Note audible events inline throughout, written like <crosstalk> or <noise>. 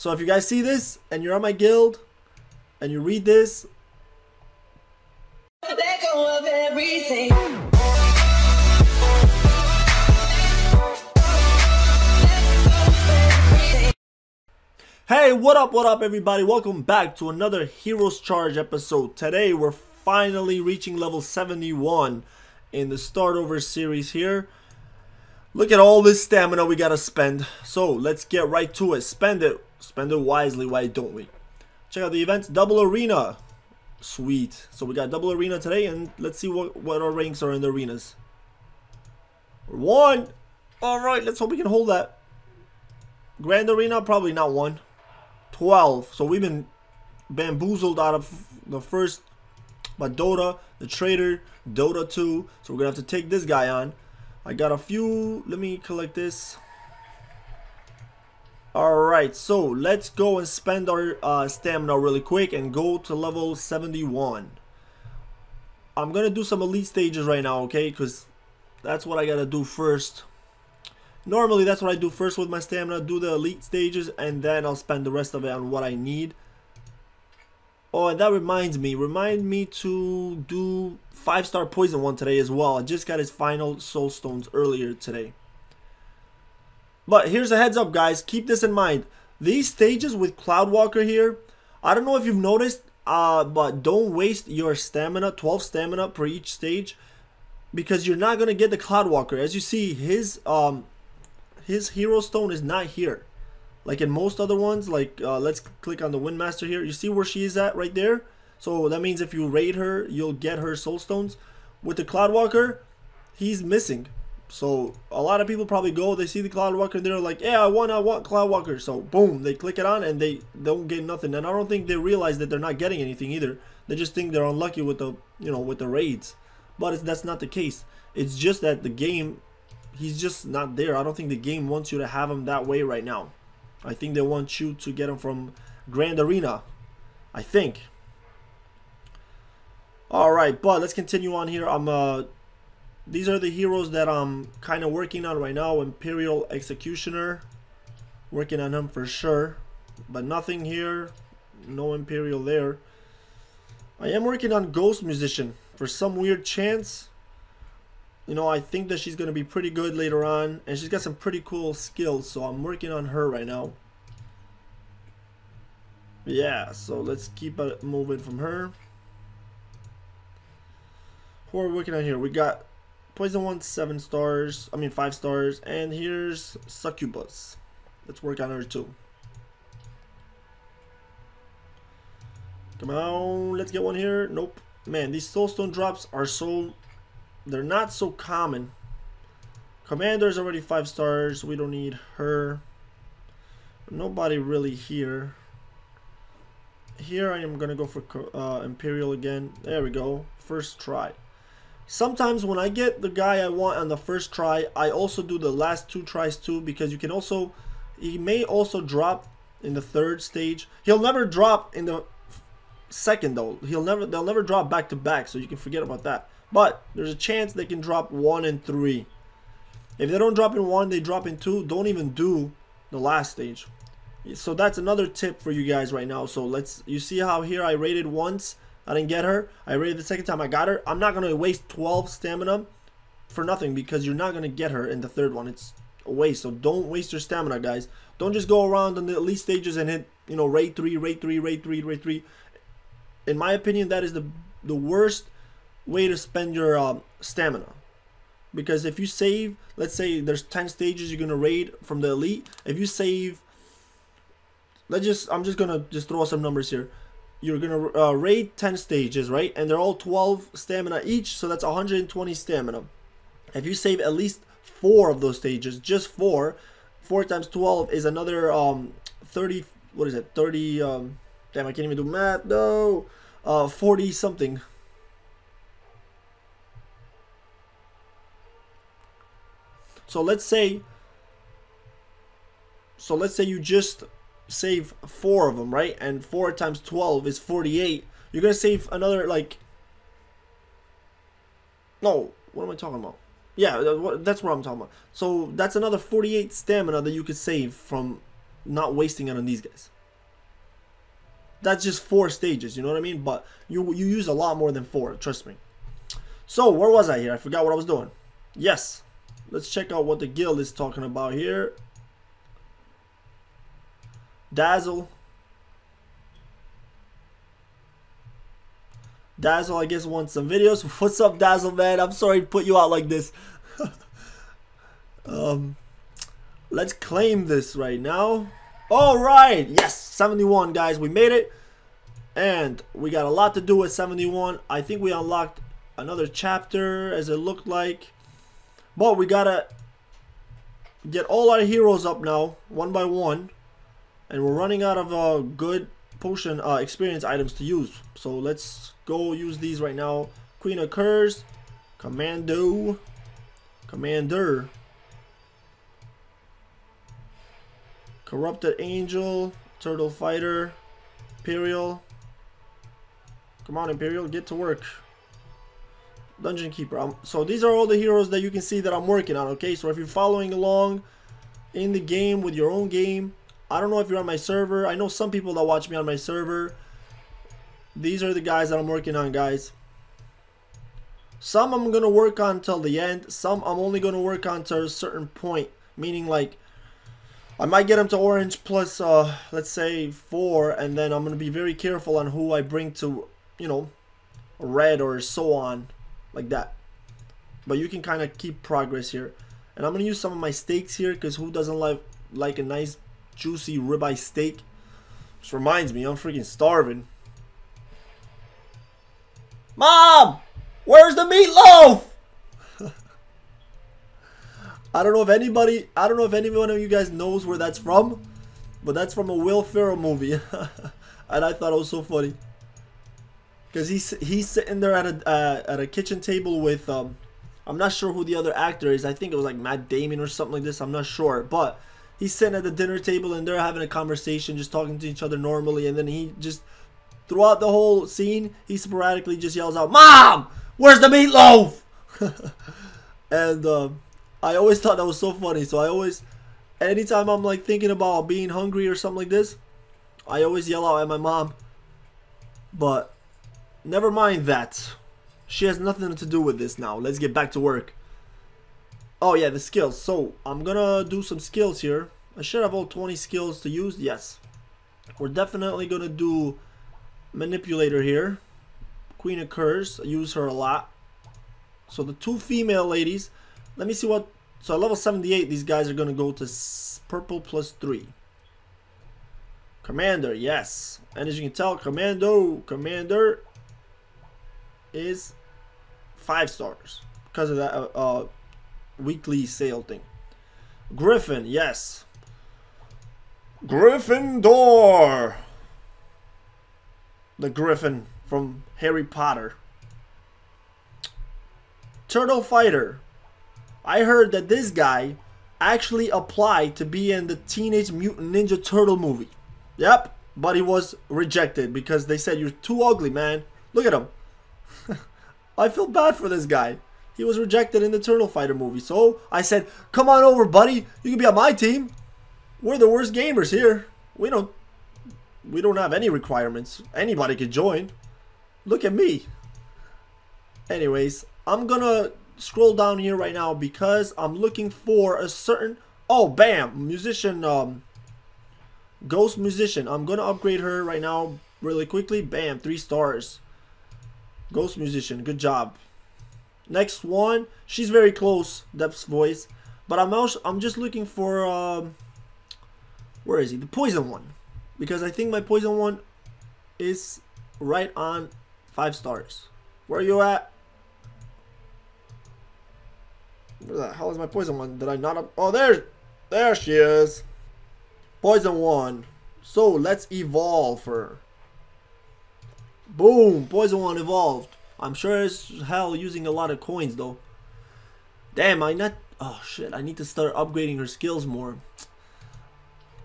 So if you guys see this and you're on my guild and you read this, Let go of everything. Hey, what up, what up, everybody? Welcome back to another Heroes Charge episode. Today, we're finally reaching level 71 in the Start Over series here. Look at all this stamina we gotta spend. So, let's get right to it. Spend it. Spend it wisely, why don't we? Check out the events. Double Arena. Sweet. So, we got Double Arena today, and let's see what, what our ranks are in the arenas. One. Alright, let's hope we can hold that. Grand Arena, probably not one. 12. So we've been bamboozled out of the first by Dota, the Trader, Dota 2. So we're going to have to take this guy on. I got a few. Let me collect this. Alright, so let's go and spend our uh, stamina really quick and go to level 71. I'm to do some elite stages right now, okay? Because that's what I got to do first. Normally, that's what I do first with my stamina. Do the elite stages, and then I'll spend the rest of it on what I need. Oh, and that reminds me. Remind me to do 5-star poison one today as well. I just got his final soul stones earlier today. But here's a heads up, guys. Keep this in mind. These stages with Cloudwalker here, I don't know if you've noticed, uh, but don't waste your stamina, 12 stamina per each stage, because you're not going to get the Cloudwalker. As you see, his um, his hero stone is not here like in most other ones like uh, let's click on the windmaster here you see where she is at right there so that means if you raid her you'll get her soul stones with the cloudwalker he's missing so a lot of people probably go they see the cloudwalker and they're like yeah i want i want cloudwalker so boom they click it on and they don't get nothing and i don't think they realize that they're not getting anything either they just think they're unlucky with the you know with the raids but that's not the case it's just that the game he's just not there. I don't think the game wants you to have him that way right now. I think they want you to get him from Grand Arena. I think. Alright, but let's continue on here. I'm uh these are the heroes that I'm kind of working on right now. Imperial Executioner. Working on him for sure. But nothing here. No Imperial there. I am working on Ghost Musician. For some weird chance, you know, I think that she's going to be pretty good later on. And she's got some pretty cool skills. So I'm working on her right now. Yeah, so let's keep moving from her. Who are we working on here? We got Poison 1, 7 stars. I mean, 5 stars. And here's Succubus. Let's work on her too. Come on, let's get one here. Nope. Man, these soulstone drops are so they're not so common. Commander's already five stars. We don't need her. Nobody really here. Here I am to go for uh, Imperial again. There we go. First try. Sometimes when I get the guy I want on the first try, I also do the last two tries too because you can also, he may also drop in the third stage. He'll never drop in the second though. He'll never, they'll never drop back to back so you can forget about that. But there's a chance they can drop one and three. If they don't drop in one, they drop in two. Don't even do the last stage. So that's another tip for you guys right now. So let's, you see how here I rated once. I didn't get her. I rated the second time I got her. I'm not going to waste 12 stamina for nothing because you're not going to get her in the third one. It's a waste. So don't waste your stamina, guys. Don't just go around on the elite stages and hit, you know, raid 3, raid 3, raid 3, raid 3. In my opinion, that is the the worst way to spend your um, stamina because if you save let's say there's 10 stages you're gonna raid from the elite if you save let's just i'm just gonna just throw some numbers here you're gonna uh, raid 10 stages right? And they're all 12 stamina each so that's 120 stamina. If you save at least four of those stages just four four times 12 is another um 30 what is it? 30 um damn i can't even do math no uh 40 something. So let's say, so let's say you just save four of them, right? And four times 12 is 48. You're going to save another like, no, what am I talking about? Yeah, that's what I'm talking about. So that's another 48 stamina that you could save from not wasting it on these guys. That's just four stages, you know what I mean? But you you use a lot more than four, trust me. So where was I here? I forgot what I was doing. Yes, let's check out what the guild is talking about here. Dazzle. Dazzle, I guess, wants some videos. What's up, Dazzle, man? I'm sorry to put you out like this. <laughs> um, let's claim this right now. All right, yes, 71, guys. We made it. And we got a lot to do with 71. I think we unlocked another chapter, as it looked like. But we gotta get all our heroes up now, one by one. And we're running out of uh, good potion uh, experience items to use. So let's go use these right now. Queen of Curse, Commando, Commander, Corrupted Angel, Turtle Fighter, Imperial. Come on, Imperial, get to work. Dungeon Keeper. Um, so these are all the heroes that you can see that I'm working on, okay? So if you're following along in the game with your own game, I don't know if you're on my server. I know some people that watch me on my server. These are the guys that I'm working on, guys. Some I'm going to work on till the end. Some I'm only going to work on to a certain point. Meaning like, I might get them to orange plus, uh, let's say, 4. And then I'm going to be very careful on who I bring to, you know, red or so on. Like that. But you can kind of keep progress here. And I'm going to use some of my stakes here because who doesn't like, like a nice juicy ribeye steak. Just reminds me, I'm freaking starving. Mom! Where's the meatloaf? <laughs> I don't know if anybody, I don't know if any one of you guys knows where that's from, but that's from a Will Ferrell movie. <laughs> and I thought it was so funny. Because he's, he's sitting there at a, uh, at a kitchen table with, um, I'm not sure who the other actor is. I think it was like Matt Damon or something like this. I'm not sure. But he's sitting at the dinner table and they're having a conversation, just talking to each other normally, and then he just throughout the whole scene, he sporadically just yells out, "Mom, where's the meatloaf?" <laughs> and uh, I always thought that was so funny. So I always, anytime I'm like thinking about being hungry or something like this, I always yell out at my mom. But never mind that. She has nothing to do with this now. Let's get back to work. Oh yeah, the skills. So I'm gonna do some skills here. I should have all 20 skills to use. Yes. We're definitely gonna do manipulator here. Queen of Curse. I use her a lot. So the two female ladies. Let me see what. So level 78, these guys are gonna go to purple plus three. Commander, yes. And as you can tell, Commando, Commander is five stars because of that uh, uh weekly sale thing. Griffin, yes. Gryffindor. The Griffin from Harry Potter. Turtle Fighter. I heard that this guy actually applied to be in the Teenage Mutant Ninja Turtle movie. Yep, but he was rejected because they said you're too ugly, man. Look at him. <laughs> I feel bad for this guy. He was rejected in the Turtle Fighter movie. So I said, come on over, buddy. You can be on my team. We're the worst gamers here. We don't we don't have any requirements. Anybody could join. Look at me. Anyways, I'm gonna scroll down here right now because I'm looking for a certain oh bam musician um ghost musician I'm gonna upgrade her right now really quickly bam three stars ghost musician good job Next one, she's very close, Depth's voice. But I'm also, I'm just looking for, um, where is he? The poison one. Because I think my poison one is right on five stars. Where are you at? Where the hell is my poison one? Did I not? Oh, there, there she is. Poison one. So let's evolve her. Boom, poison one evolved. I'm sure as hell using a lot of coins though. Damn, I not. Oh shit, I need to start upgrading her skills more.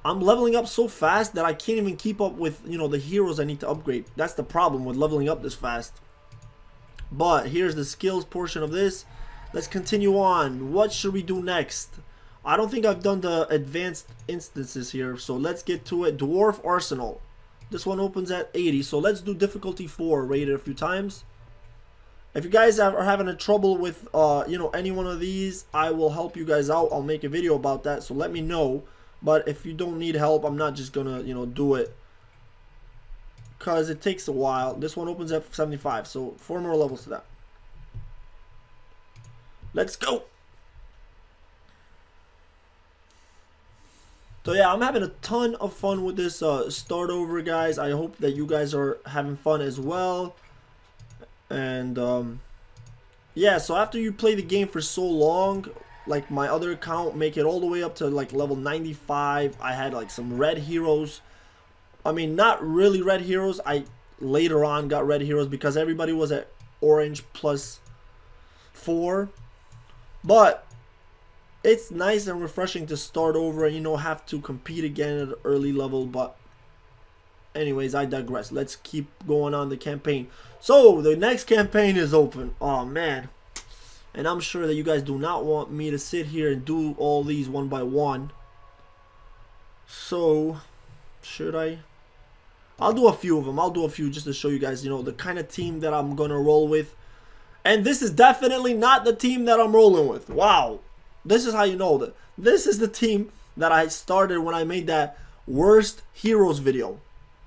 I'm leveling up so fast that I can't even keep up with, you know, the heroes I need to upgrade. That's the problem with leveling up this fast. But here's the skills portion of this. Let's continue on. What should we do next? I don't think I've done the advanced instances here, so let's get to it. Dwarf Arsenal. This one opens at 80, so let's do difficulty 4, rated a few times. If you guys are having a trouble with, uh, you know, any one of these, I will help you guys out. I'll make a video about that, so let me know. But if you don't need help, I'm not just gonna, you know, do it. Because it takes a while. This one opens at 75, so four more levels to that. Let's go! So yeah, I'm having a ton of fun with this uh, start over, guys. I hope that you guys are having fun as well. And um, yeah, so after you play the game for so long, like my other account, make it all the way up to like level 95. I had like some red heroes. I mean, not really red heroes. I later on got red heroes because everybody was at orange plus four. But it's nice and refreshing to start over and you know have to compete again at an early level but anyways i digress let's keep going on the campaign so the next campaign is open. Oh man. And i'm sure that you guys do not want me to sit here and do all these one by one. So should i? I'll do a few of them. I'll do a few just to show you guys you know the kind of team that i'm gonna roll with. And this is definitely not the team that i'm rolling with. Wow. This is how you know that. This is the team that I started when I made that worst heroes video.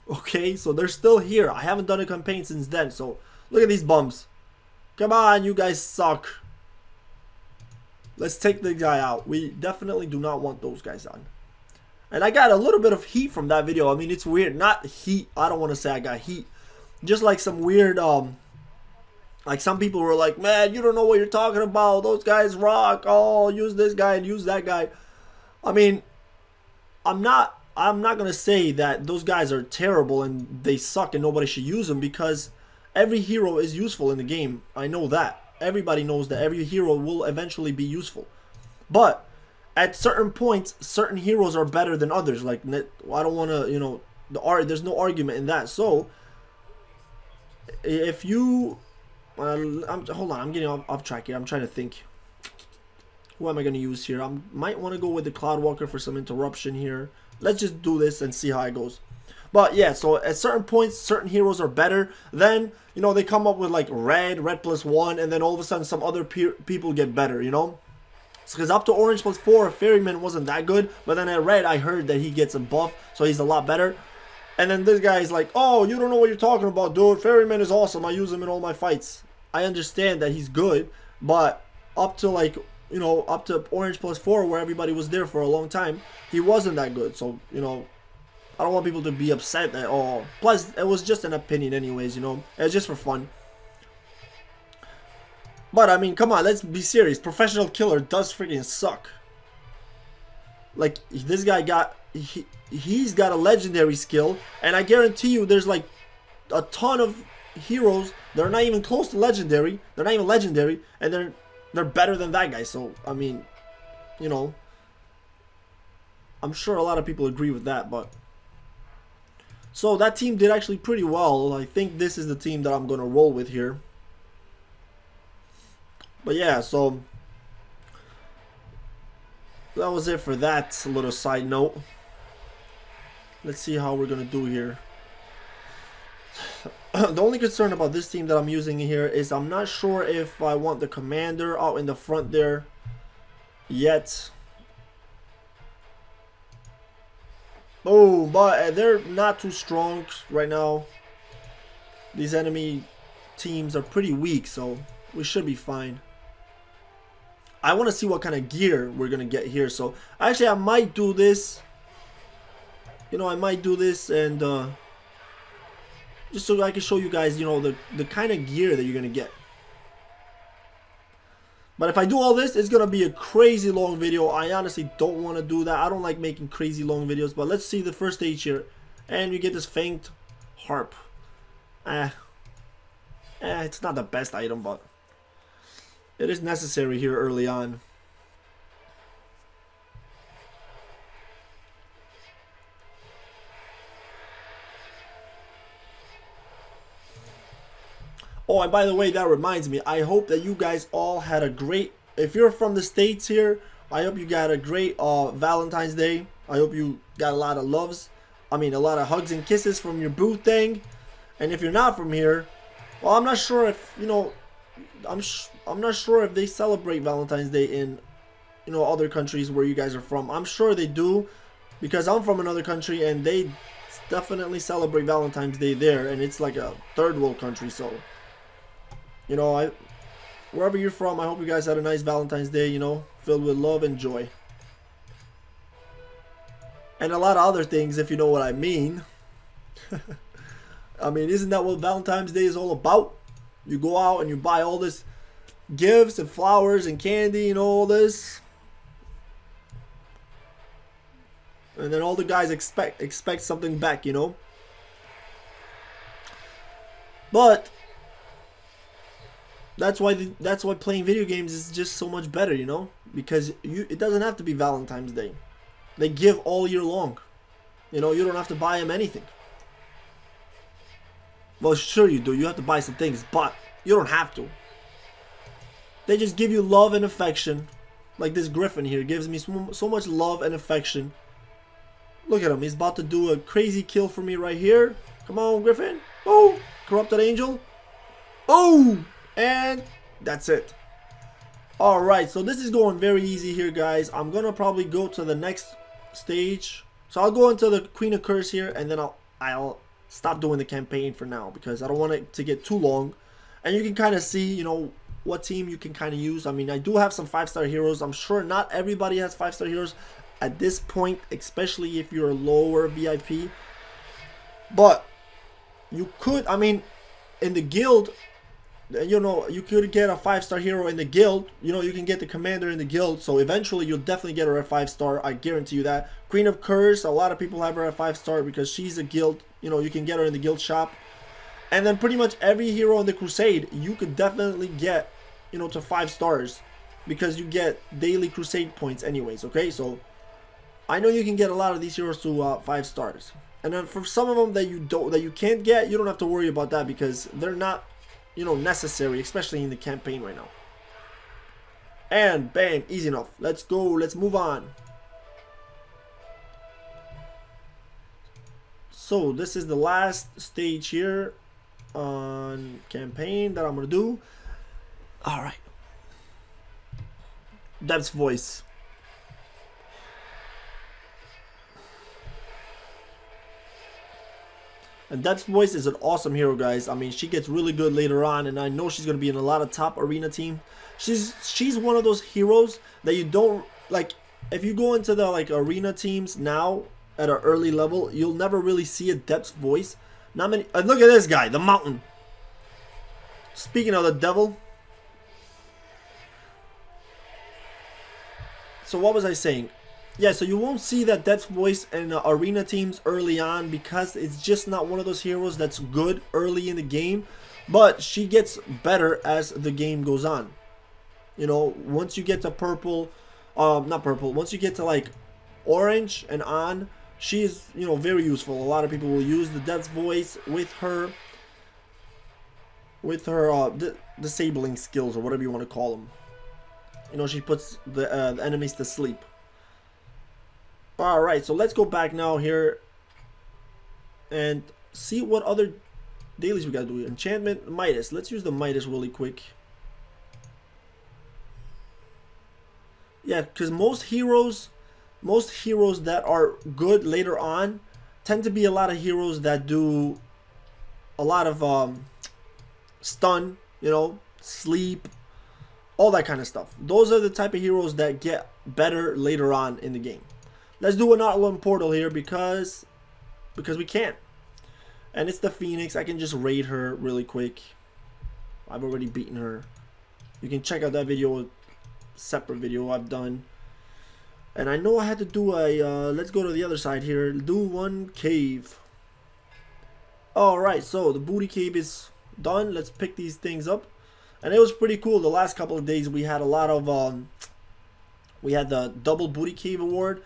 Okay, so they're still here. I haven't done a campaign since then. So look at these bums. Come on, you guys suck. Let's take the guy out. We definitely do not want those guys on. And I got a little bit of heat from that video. I mean, it's weird. Not heat. I don't want to say I got heat. Just like some weird um like some people were like, man, you don't know what you're talking about. Those guys rock. Oh, use this guy and use that guy. I mean, I'm not I'm not gonna say that those guys are terrible and they suck and nobody should use them because every hero is useful in the game. I know that. Everybody knows that every hero will eventually be useful. But at certain points, certain heroes are better than others. Like I don't want to, you know, the art. There's no argument in that. So if you I'm, hold on, I'm getting off, off track here. I'm trying to think. Who am I going to use here? I might want to go with the Cloud Walker for some interruption here. Let's just do this and see how it goes. But yeah, so at certain points, certain heroes are better. Then, you know, they come up with like red, red plus one, and then all of a sudden some other pe people get better, you know? Because up to orange plus four, Ferryman wasn't that good. But then at red, I heard that he gets a buff, so he's a lot better. And then this guy is like, oh, you don't know what you're talking about, dude. Ferryman is awesome. I use him in all my fights. I understand that he's good, but up to like you know up to Orange plus four, where everybody was there for a long time, he wasn't that good. So you know, I don't want people to be upset at all. Plus, it was just an opinion, anyways. You know, it's just for fun. But I mean, come on, let's be serious. Professional killer does freaking suck. Like this guy got he he's got a legendary skill, and I guarantee you, there's like a ton of heroes they're not even close to legendary. They're not even legendary, and they're they're better than that guy. So I mean, you know, I'm sure a lot of people agree with that. But so that team did actually pretty well. I think this is the team that I'm gonna roll with here. But yeah, so that was it for that little side note. Let's see how we're gonna do here. <clears throat> the only concern about this team that I'm using here is I'm not sure if I want the commander out in the front there yet. Oh, but they're not too strong right now. These enemy teams are pretty weak, so we should be fine. I want to see what kind of gear we're going to get here. So, actually, I might do this. You know, I might do this and... Uh, just so I can show you guys, you know, the, the kind of gear that you're going to get. But if I do all this, it's going to be a crazy long video. I honestly don't want to do that. I don't like making crazy long videos. But let's see the first stage here. And you get this Fanged Harp. Eh. Eh, it's not the best item, but it is necessary here early on. Oh, and by the way, that reminds me, I hope that you guys all had a great, if you're from the States here, I hope you got a great uh, Valentine's Day. I hope you got a lot of loves. I mean, a lot of hugs and kisses from your boo thing. And if you're not from here, well, I'm not sure if you know. I'm I'm not sure if they celebrate Valentine's Day in you know other countries where you guys are from. I'm sure they do because I'm from another country and they definitely celebrate Valentine's Day there, and it's like a third world country. So, you know, I wherever you're from, I hope you guys had a nice Valentine's Day. You know, filled with love and joy, and a lot of other things, if you know what I mean. <laughs> I mean, isn't that what Valentine's Day is all about? You go out and you buy all this gifts and flowers and candy and all this. And then all the guys expect expect something back, you know? But that's why the, that's why playing video games is just so much better, you know? Because you it doesn't have to be Valentine's Day. They give all year long. You know, you don't have to buy them anything. Well, sure you do. You have to buy some things, but you don't have to. They just give you love and affection. Like this Griffin here gives me so, so much love and affection. Look at him. He's about to do a crazy kill for me right here. Come on, Griffin. Oh, corrupted angel. Oh, and that's it. Alright, so this is going very easy here, guys. I'm going to probably go to the next stage. So I'll go into the Queen of Curse here, and then I'll, I'll stop doing the campaign for now because I don't want it to get too long. And you can kind of see, you know, what team you can kind of use. I mean, I do have some five-star heroes. I'm sure not everybody has five-star heroes at this point, especially if you're a lower VIP. But you could, I mean, in the guild, you know, you could get a five-star hero in the guild. You know, you can get the commander in the guild. So eventually you'll definitely get her at five-star. I guarantee you that. Queen of Curse, a lot of people have her at five-star because she's a guild you know, you can get her in the guild shop. And then pretty much every hero in the Crusade, you could definitely get, you know, to five stars. Because you get daily Crusade points anyways, okay? So, I know you can get a lot of these heroes to uh, five stars. And then for some of them that you don't, that you can't get, you don't have to worry about that because they're not, you know, necessary, especially in the campaign right now. And bam, easy enough. Let's go, let's move on. So this is the last stage here on campaign that I'm gonna do. All right. Depth's voice. And Depth's voice is an awesome hero, guys. I mean, she gets really good later on, and I know she's gonna be in a lot of top arena team. She's she's one of those heroes that you don't like. If you go into the like arena teams now, at an early level, you'll never really see a Depth's voice. Not many. Uh, look at this guy, the mountain. Speaking of the devil. So what was I saying? Yeah, so you won't see that Depth's voice in uh, arena teams early on because it's just not one of those heroes that's good early in the game. But she gets better as the game goes on. You know, once you get to purple, um, not purple, once you get to like orange and on, she's, you know, very useful. A lot of people will use the Depth's voice with her, with her uh, disabling skills or whatever you want to call them. You know, she puts the, uh, the enemies to sleep. All right, so let's go back now here and see what other dailies we gotta do. Enchantment, Midas. Let's use the Midas really quick. Yeah, because most heroes most heroes that are good later on tend to be a lot of heroes that do a lot of um, stun, you know, sleep, all that kind of stuff. Those are the type of heroes that get better later on in the game. Let's do an Outland Portal here because because we can't, And it's the Phoenix. I can just raid her really quick. I've already beaten her. You can check out that video, separate video I've done. And I know I had to do a, uh, let's go to the other side here, do one cave. Alright, so the booty cave is done. Let's pick these things up. And it was pretty cool. The last couple of days we had a lot of, um, we had the double booty cave award.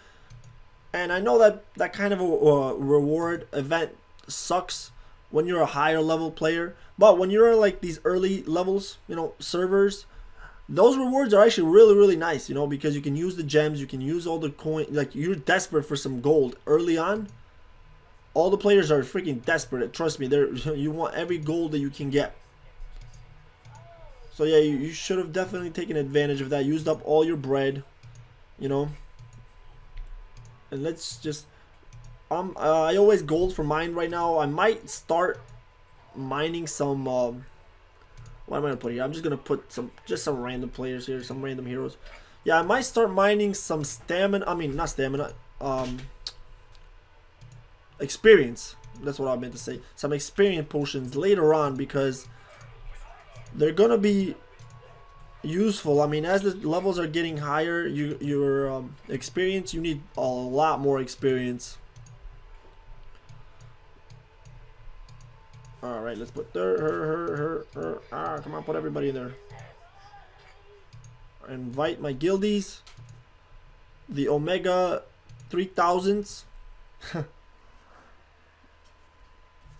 And I know that that kind of a uh, reward event sucks when you're a higher level player. But when you're like these early levels, you know, servers, those rewards are actually really really nice you know because you can use the gems you can use all the coin like you're desperate for some gold early on all the players are freaking desperate trust me they're <laughs> you want every gold that you can get so yeah you, you should have definitely taken advantage of that used up all your bread you know and let's just um uh, I always gold for mine right now I might start mining some um what am I gonna put here? I'm just gonna put some just some random players here, some random heroes. Yeah, I might start mining some stamina. I mean, not stamina. Um, experience. That's what I meant to say. Some experience potions later on because they're gonna be useful. I mean, as the levels are getting higher, you your um, experience. You need a lot more experience. Alright, let's put her, her, her, her, her. Ah, come on, put everybody in there. Invite my guildies. The Omega 3000s. <laughs>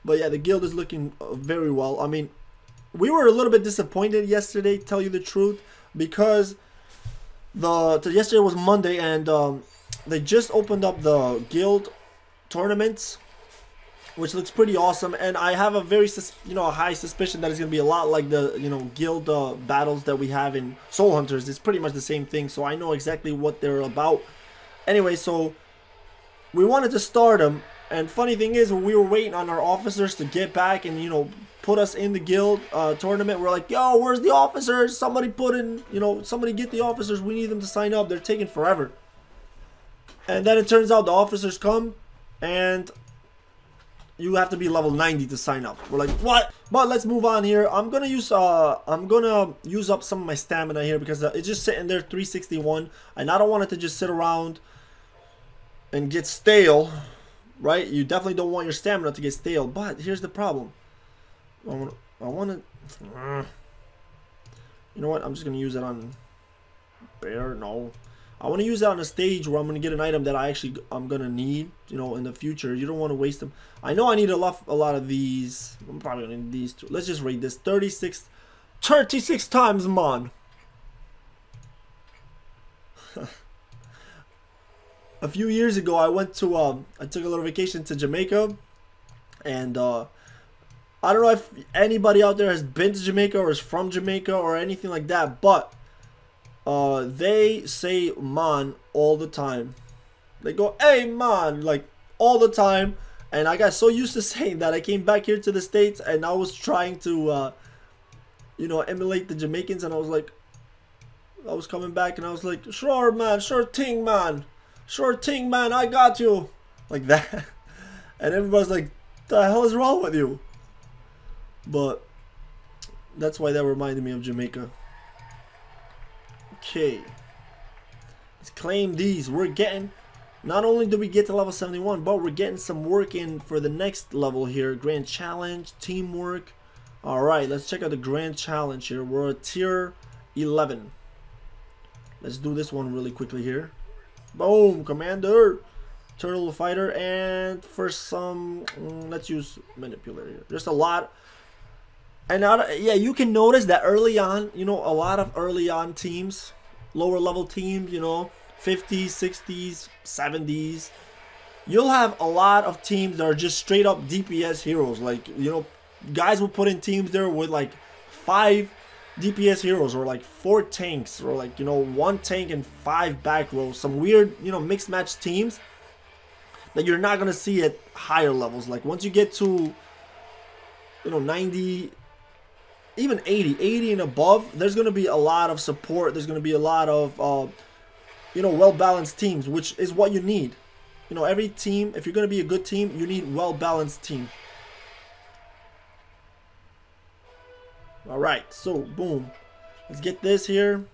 but yeah, the guild is looking uh, very well. I mean, we were a little bit disappointed yesterday, tell you the truth, because the yesterday was Monday and um, they just opened up the guild tournaments which looks pretty awesome. And I have a very, you know, a high suspicion that it's going to be a lot like the, you know, guild uh, battles that we have in Soul Hunters. It's pretty much the same thing, so I know exactly what they're about. Anyway, so we wanted to start them. And funny thing is, we were waiting on our officers to get back and, you know, put us in the guild uh, tournament. We're like, yo, where's the officers? Somebody put in, you know, somebody get the officers. We need them to sign up. They're taking forever. And then it turns out the officers come and you have to be level 90 to sign up. We're like, what? But let's move on here. I'm gonna use uh I'm gonna use up some of my stamina here because uh, it's just sitting there 361 and I don't want it to just sit around and get stale, right? You definitely don't want your stamina to get stale. But here's the problem. I want I want to. Uh, you know what? I'm just gonna use it on bear. No. I want to use that on a stage where I'm going to get an item that I actually I'm going to need, you know, in the future. You don't want to waste them. I know I need a lot a lot of these. I'm probably going to need these two. Let's just rate this 36 36 times mon. <laughs> a few years ago I went to um I took a little vacation to Jamaica and uh I don't know if anybody out there has been to Jamaica or is from Jamaica or anything like that, but uh, they say man all the time. They go, hey man, like all the time. And I got so used to <laughs> saying that I came back here to the States and I was trying to, uh, you know, emulate the Jamaicans. And I was like, I was coming back and I was like, sure man, sure thing man. Sure thing man, I got you. Like <laughs> that. And everybody's like, the hell is wrong with you? But that's why that reminded me of Jamaica. Okay. Let's claim these. We're getting, not only do we get to level 71, but we're getting some work in for the next level here. Grand Challenge, Teamwork. Alright, let's check out the Grand Challenge here. We're at tier 11. Let's do this one really quickly here. Boom, Commander. Turtle Fighter, and for some, mm, let's use Manipulator here. There's a lot and now, yeah, you can notice that early on, you know, a lot of early on teams, lower level teams, you know, 50s, 60s, 70s, you'll have a lot of teams that are just straight up DPS heroes. Like, you know, guys will put in teams there with like five DPS heroes or like four tanks or like, you know, one tank and five back rows. Some weird, you know, mixed match teams that you're not going to see at higher levels. Like once you get to, you know, 90, even 80, 80 and above, there's going to be a lot of support. There's going to be a lot of, uh, you know, well-balanced teams, which is what you need. You know, every team, if you're going to be a good team, you need well-balanced team. All right, so boom. Let's get this here.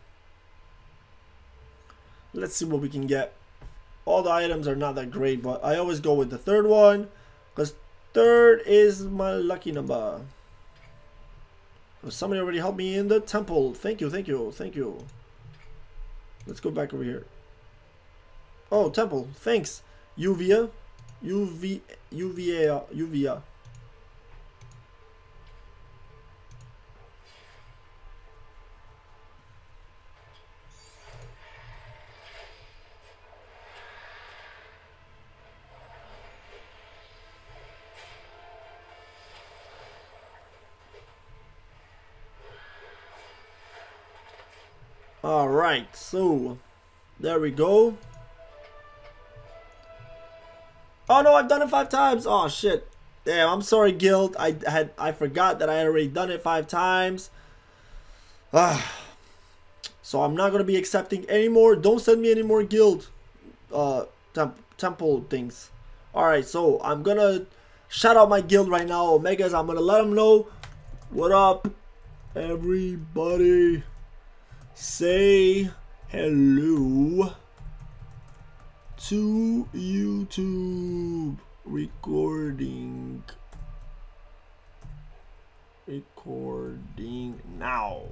Let's see what we can get. All the items are not that great, but I always go with the third one because third is my lucky number. Somebody already helped me in the temple. Thank you, thank you, thank you. Let's go back over here. Oh, temple. Thanks. Uvia. UV, UVA, Uvia. Alright, so there we go. Oh no, I've done it five times. Oh shit. Damn, I'm sorry, Guild. I had I forgot that I had already done it five times. Ah. So I'm not gonna be accepting any more. Don't send me any more guild uh temp temple things. Alright, so I'm gonna shout out my guild right now, Omegas. I'm gonna let them know what up, everybody. Say hello to YouTube recording. Recording now.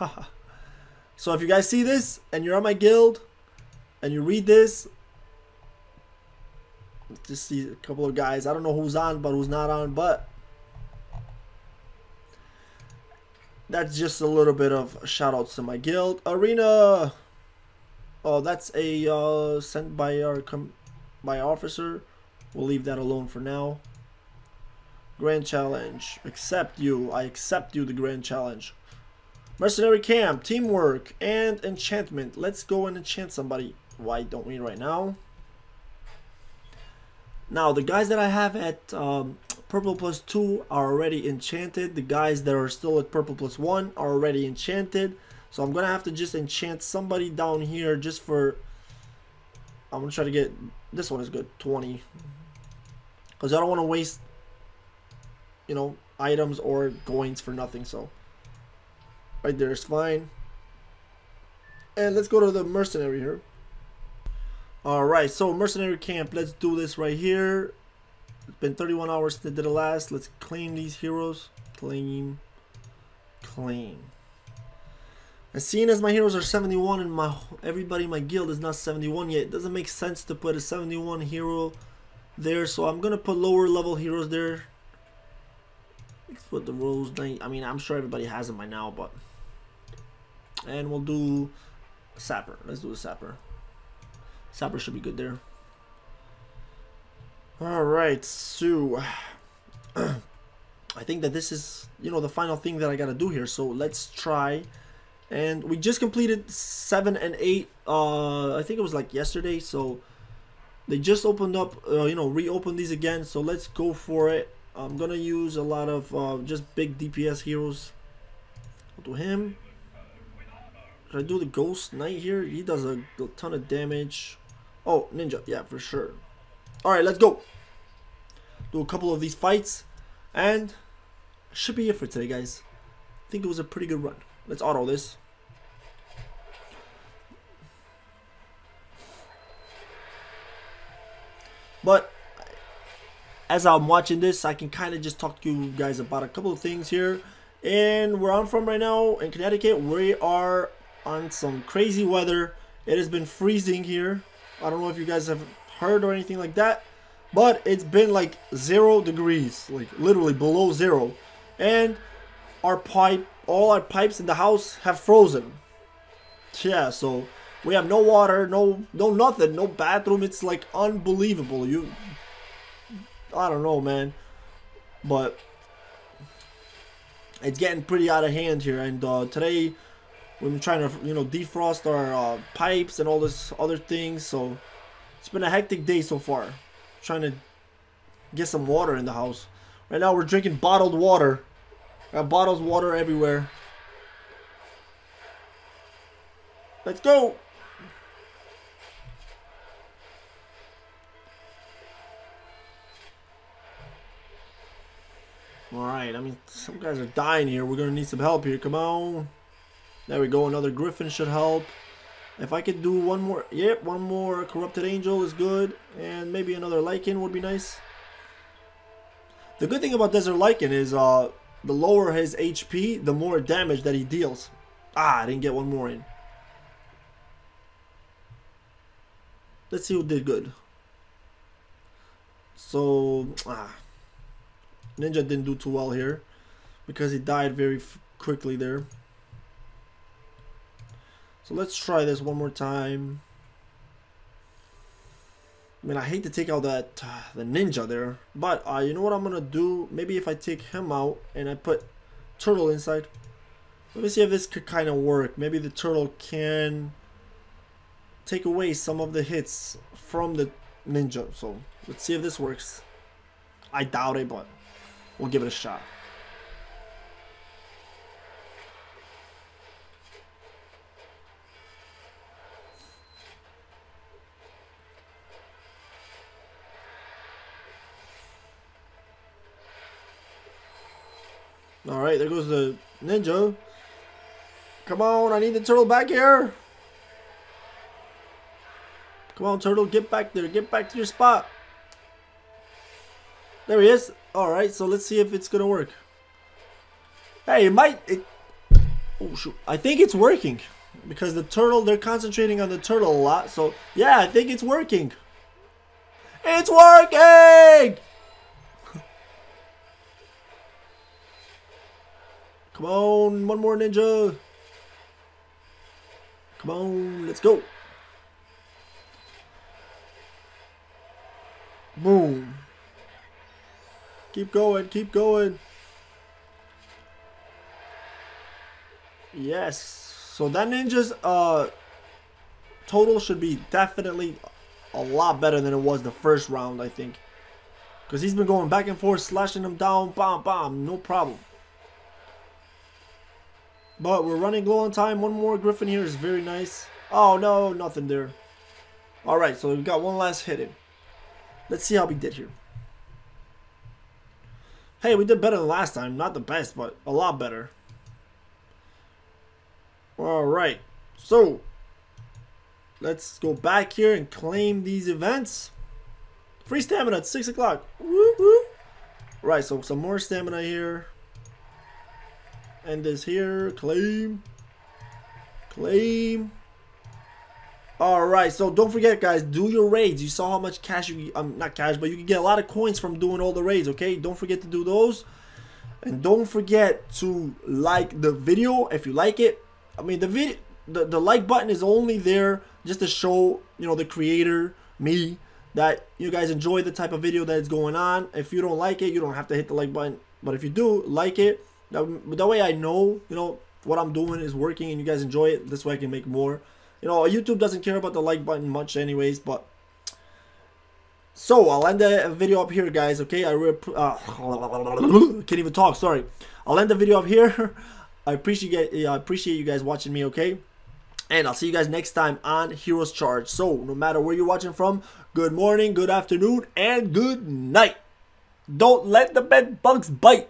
<laughs> so if you guys see this and you're on my guild and you read this, just see a couple of guys. I don't know who's on, but who's not on, but that's just a little bit of shout outs to my guild. Arena. Oh, that's a uh, sent by our com by officer. We'll leave that alone for now. Grand challenge. Accept you. I accept you the grand challenge. Mercenary camp, teamwork, and enchantment. Let's go and enchant somebody. Why don't we right now? Now, the guys that I have at um, purple plus 2 are already enchanted. The guys that are still at purple plus 1 are already enchanted. So I'm going to have to just enchant somebody down here just for... I'm going to try to get... This one is good, 20. Because I don't want to waste, you know, items or coins for nothing, so... Right there is fine. And let's go to the mercenary here. Alright, so mercenary camp. Let's do this right here. It's been 31 hours since I did it last. Let's claim these heroes. Claim. Claim. And seeing as my heroes are 71 and my everybody in my guild is not 71 yet, it doesn't make sense to put a 71 hero there. So I'm going to put lower level heroes there. Let's put the rose. Knight. I mean, I'm sure everybody has them by now, but and we'll do Sapper. Let's do a Sapper. Sapper should be good there. Alright, so <clears throat> I think that this is, you know, the final thing that I gotta do here. So let's try. And we just completed 7 and 8, uh, I think it was like yesterday. So they just opened up, uh, you know, reopened these again. So let's go for it. I'm gonna use a lot of uh, just big DPS heroes. I'll do him. Should I do the Ghost Knight here? He does a ton of damage. Oh, Ninja. Yeah, for sure. Alright, let's go. Do a couple of these fights. And should be it for today, guys. I think it was a pretty good run. Let's auto this. But as I'm watching this, I can kind of just talk to you guys about a couple of things here. And where I'm from right now in Connecticut, we are on some crazy weather. It has been freezing here. I don't know if you guys have heard or anything like that. But it's been like zero degrees, like literally below zero. And our pipe, all our pipes in the house have frozen. Yeah, so we have no water, no no nothing, no bathroom. It's like unbelievable. You I don't know, man. But it's getting pretty out of hand here and uh, today been trying to, you know, defrost our uh, pipes and all this other things. So it's been a hectic day so far. Trying to get some water in the house. Right now we're drinking bottled water. Got bottles water everywhere. Let's go. Alright, I mean, some guys are dying here. We're to need some help here. Come on. There we go. Another Griffin should help. If I could do one more, yep, one more Corrupted Angel is good. And maybe another Lycan would be nice. The good thing about Desert Lycan is uh, the lower his HP, the more damage that he deals. Ah, I didn't get one more in. Let's see who did good. So, ah, Ninja didn't do too well here because he died very quickly there. So let's try this one more time. I mean, I hate to take out that uh, <sighs> the ninja there, but uh, you know what I'm gonna do? Maybe if I take him out and I put turtle inside, Let me see if this could kind of work. Maybe the turtle can take away some of the hits from the ninja. So let's see if this works. I doubt it, but we'll give it a shot. Alright, there goes the ninja. Come on, I need the turtle back here. Come on, turtle, get back there. Get back to your spot. There he is. Alright, so let's see if it's gonna work. Hey, it might... It, oh, shoot. I think it's working. Because the turtle, they're concentrating on the turtle a lot. So, yeah, I think it's working. It's working! Come on, one more ninja. Come on, let's go. Boom. Keep going, keep going. Yes. So that ninja's uh total should be definitely a lot better than it was the first round, I think. Because he's been going back and forth, slashing them down, bam, bam, no problem. But we're running low on time. One more Griffin here is very nice. Oh, no, nothing there. Alright, so we've got one last hit in. Let's see how we did here. Hey, we did better than last time. Not the best, but a lot better. Alright, so let's go back here and claim these events. Free stamina at 6 o'clock. Right, so some more stamina here. And this here. Claim. Claim. Alright, so don't forget guys, do your raids. You saw how much cash you, um, not cash, but you can get a lot of coins from doing all the raids, okay? Don't forget to do those. And don't forget to like the video if you like it. I mean, the video, the, the like button is only there just to show, you know, the creator, me, that you guys enjoy the type of video that is going on. If you don't like it, you don't have to hit the like button. But if you do like it, that, that way I know, you know, what I'm doing is working and you guys enjoy it. This way I can make more. You know, YouTube doesn't care about the like button much anyways, but... So, I'll end the video up here, guys, okay? I uh, can't even talk, sorry. I'll end the video up here. <laughs> I appreciate, I appreciate you guys watching me, okay? And I'll see you guys next time on Heroes Charge. So, no matter where you're watching from, good morning, good afternoon, and good night. Don't let the bed bugs bite.